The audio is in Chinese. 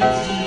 Jesus.